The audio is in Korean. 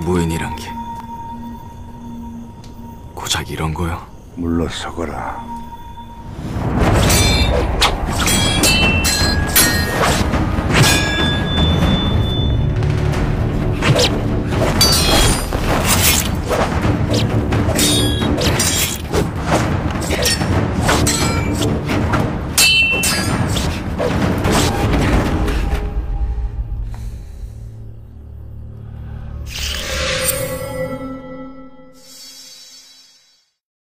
무인이란 게 고작 이런 거요? 물러서거라.